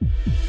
you